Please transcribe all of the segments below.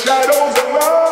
shadows around.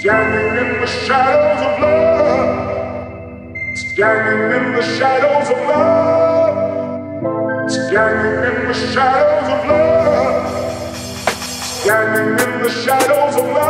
Standing in the shadows of love. Standing in the shadows of love. Standing in the shadows of love. Standing in the shadows of love.